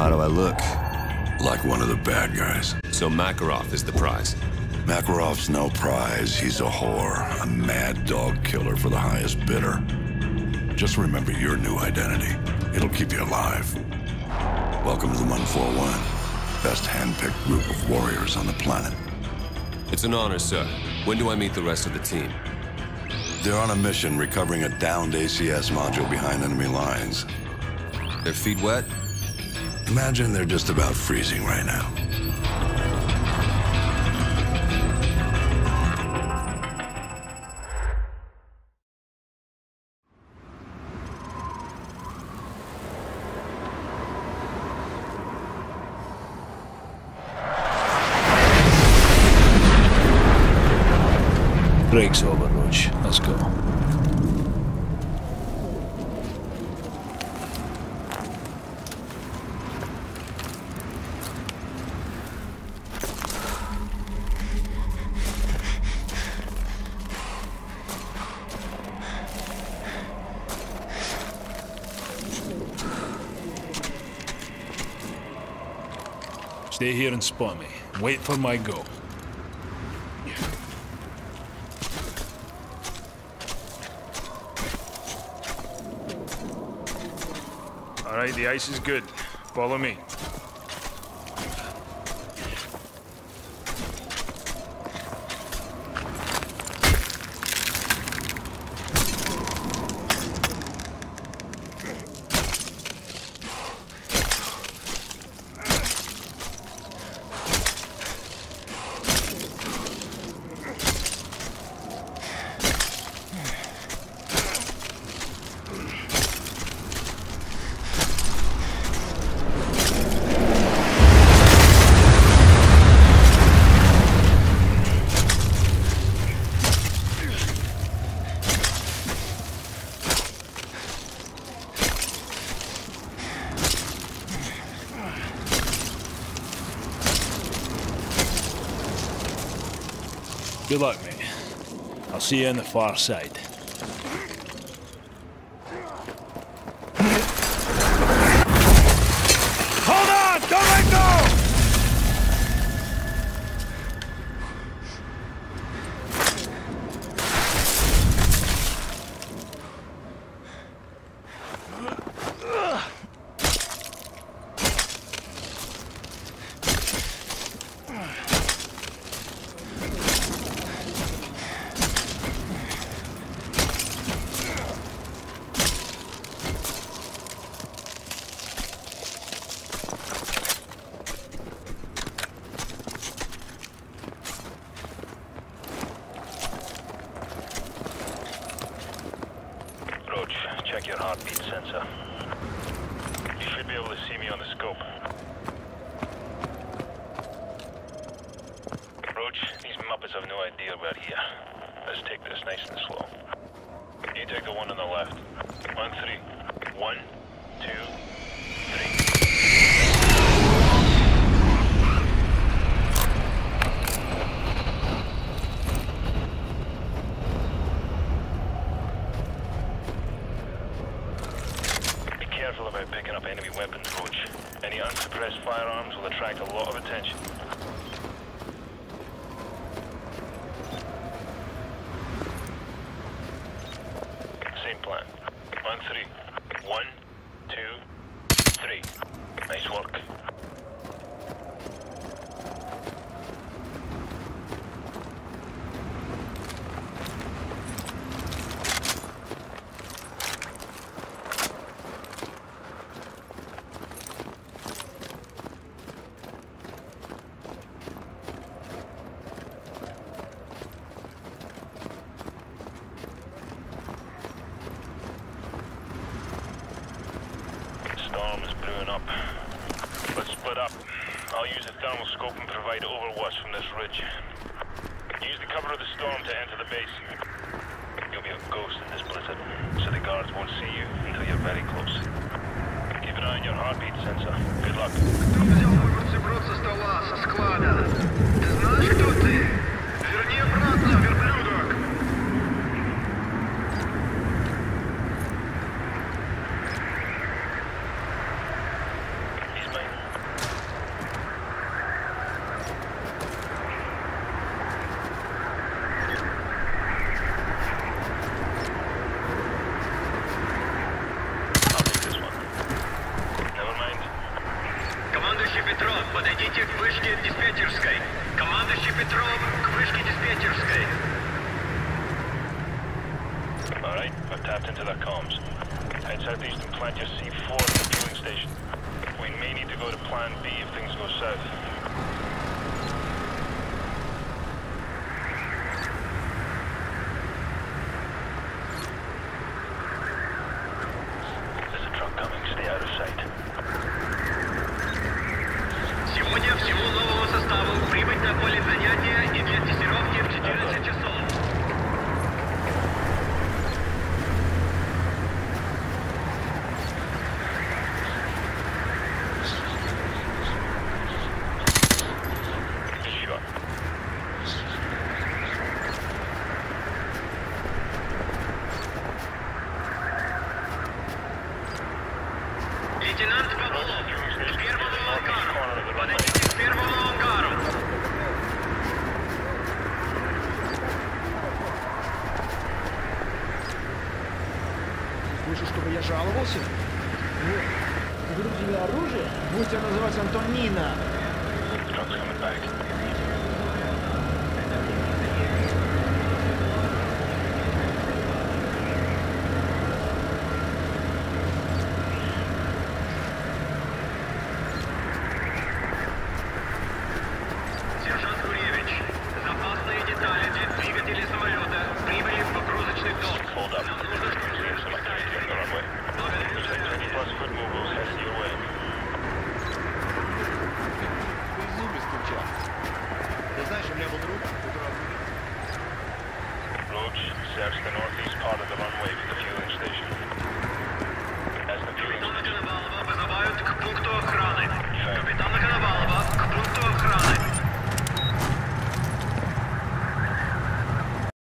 how do I look? Like one of the bad guys. So Makarov is the prize. Makarov's no prize. He's a whore. A mad dog killer for the highest bidder. Just remember your new identity. It'll keep you alive. Welcome to the 141. Best hand-picked group of warriors on the planet. It's an honor, sir. When do I meet the rest of the team? They're on a mission recovering a downed ACS module behind enemy lines. Their feet wet? Imagine they're just about freezing right now. Break's over, Roach. Let's go. Stay here and spot me. Wait for my go. All right, the ice is good. Follow me. Good luck, mate. I'll see you on the far side. Hold on! Don't let go! Roach, check your heartbeat sensor. You should be able to see me on the scope. Roach, these Muppets have no idea we're here. Let's take this nice and slow. You take the one on the left. On three. One, two, three. Be careful about picking up enemy weapons, Roach. Any unsuppressed firearms will attract a lot of attention. Same plan. On three. One, two, three. Nice work. Storm is brewing up. Let's split up. I'll use the thermal scope and provide overwatch from this ridge. Use the cover of the storm to enter the base. You'll be a ghost in this blizzard, so the guards won't see you until you're very close. Keep an eye on your heartbeat sensor. Good luck. Командующий Петров, подойдите к вышке диспетчерской. Командующий Петров, к вышке диспетчерской. Alright, I've tapped into the comms. Head southeast and plant your C4 at the fueling station. Лейтенант Павлов, к первому ангару. Подойдите к первому ангару. Слышишь, чтобы я жаловался? Вот. Выгрузили оружие? Будь тебя называть Антонина. Truck's coming back. east part of the runway